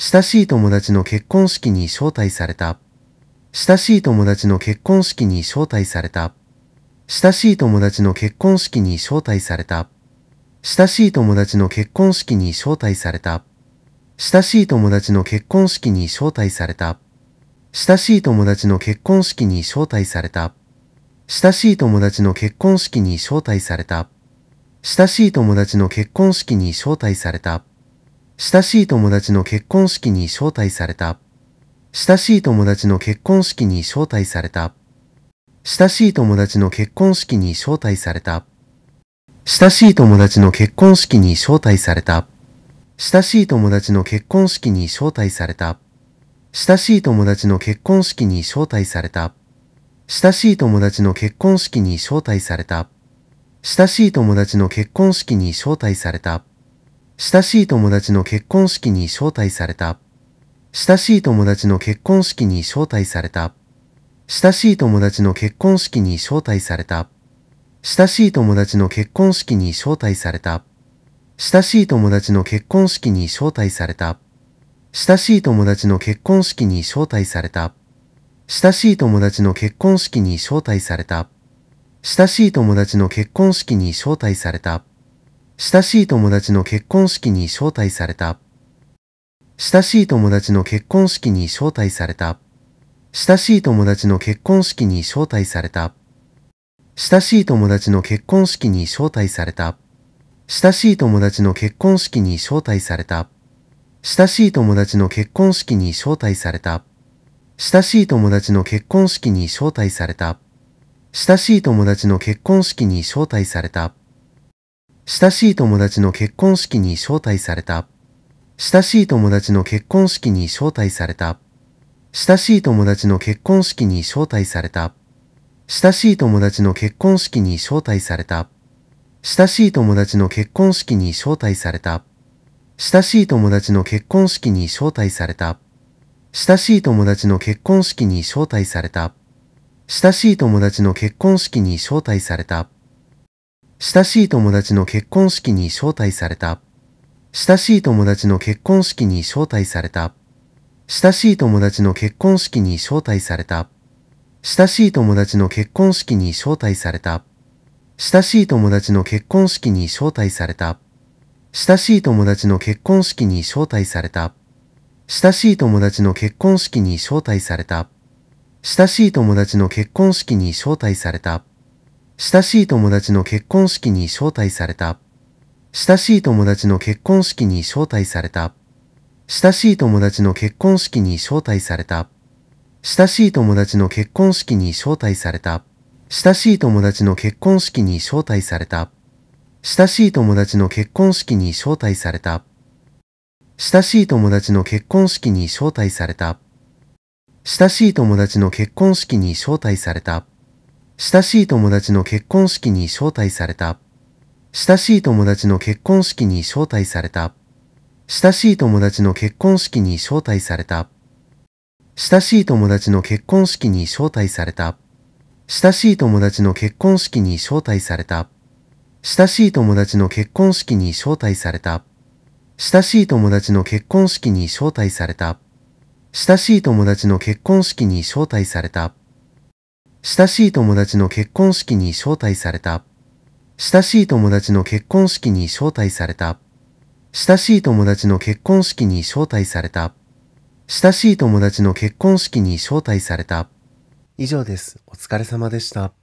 親しい友達の結婚式に招待された。親しい友達の結婚式に招待された。親しい友達の結婚式に招待された。親しい友達の結婚式に招待された。親しい友達の結婚式に招待された。親しい友達の結婚式に招待された。親しい友達の結婚式に招待された。親しい友達の結婚式に招待された。親しい友達の結婚式に招待された。親しい友達の結婚式に招待された。親しい友達の結婚式に招待された。親しい友達の結婚式に招待された。親しい友達の結婚式に招待された。親しい友達の結婚式に招待された。親しい友達の結婚式に招待された。親しい友達の結婚式に招待された。親しい友達の結婚式に招待された。親しい友達の結婚式に招待された。親しい友達の結婚式に招待された。親しい友達の結婚式に招待された。親しい友達の結婚式に招待された。親しい友達の結婚式に招待された。親しい友達の結婚式に招待された。親しい友達の結婚式に招待された。親しい友達の結婚式に招待された。親しい友達の結婚式に招待された。親しい友達の結婚式に招待された。親しい友達の結婚式に招待された。親しい友達の結婚式に招待された。親しい友達の結婚式に招待された。親しい友達の結婚式に招待された。親しい友達の結婚式に招待された。親しい友達の結婚式に招待された。親しい友達の結婚式に招待された。親しい友達の結婚式に招待された。親しい友達の結婚式に招待された。親しい友達の結婚式に招待された。親しい友達の結婚式に招待された。親しい友達の結婚式に招待された。親しい友達の結婚式に招待された。親しい友達の結婚式に招待された。親しい友達の結婚式に招待された。親しい友達の結婚式に招待された。親しい友達の結婚式に招待された。親しい友達の結婚式に招待された。親しい友達の結婚式に招待された。親しい友達の結婚式に招待された。親しい友達の結婚式に招待された。親しい友達の結婚式に招待された。親しい友達の結婚式に招待された。親しい友達の結婚式に招待された。親しい友達の結婚式に招待された。親しい友達の結婚式に招待された。親しい友達の結婚式に招待された。親しい友達の結婚式に招待された。親しい友達の結婚式に招待された。親しい友達の結婚式に招待された。親しい友達の結婚式に招待された。親しい友達の結婚式に招待された。親しい友達の結婚式に招待された。親しい友達の結婚式に招待された。親しい友達の結婚式に招待された。親しい友達の結婚式に招待された。親しい友達の結婚式に招待された。親しい友達の結婚式に招待された。親しい友達の結婚式に招待された。親しい友達の結婚式に招待された。親しい友達の結婚式に招待された。以上です。お疲れ様でした。